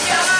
Yeah.